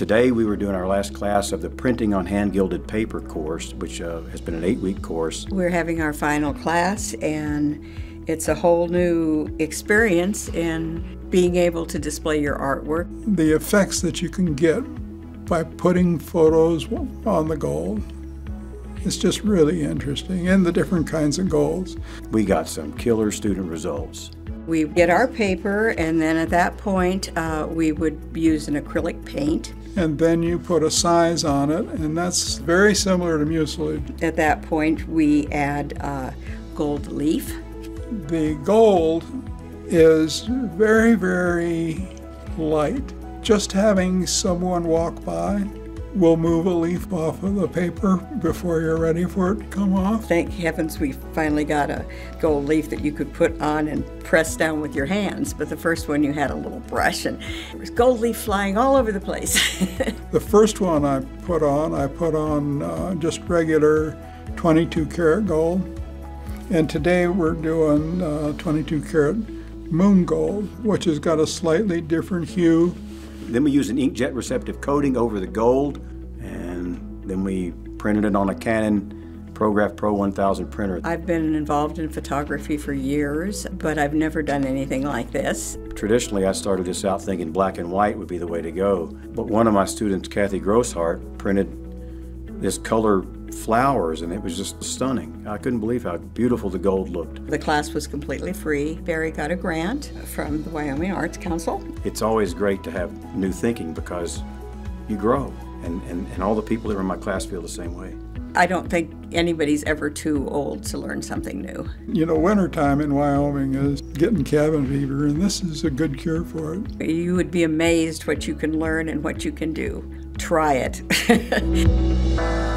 Today we were doing our last class of the Printing on Hand Gilded Paper course, which uh, has been an eight week course. We're having our final class, and it's a whole new experience in being able to display your artwork. The effects that you can get by putting photos on the gold it's just really interesting, and the different kinds of golds. We got some killer student results. We get our paper, and then at that point, uh, we would use an acrylic paint. And then you put a size on it, and that's very similar to mucilage. At that point, we add uh, gold leaf. The gold is very, very light. Just having someone walk by We'll move a leaf off of the paper before you're ready for it to come off. Thank heavens we finally got a gold leaf that you could put on and press down with your hands. But the first one you had a little brush and there was gold leaf flying all over the place. the first one I put on, I put on uh, just regular 22 karat gold. And today we're doing uh, 22 karat moon gold, which has got a slightly different hue then we used an inkjet receptive coating over the gold, and then we printed it on a Canon PROGRAF Pro 1000 printer. I've been involved in photography for years, but I've never done anything like this. Traditionally, I started this out thinking black and white would be the way to go. But one of my students, Kathy Grosshart, printed this color flowers, and it was just stunning. I couldn't believe how beautiful the gold looked. The class was completely free. Barrie got a grant from the Wyoming Arts Council. It's always great to have new thinking because you grow, and, and, and all the people that are in my class feel the same way. I don't think anybody's ever too old to learn something new. You know, wintertime in Wyoming is getting cabin fever, and this is a good cure for it. You would be amazed what you can learn and what you can do. Try it.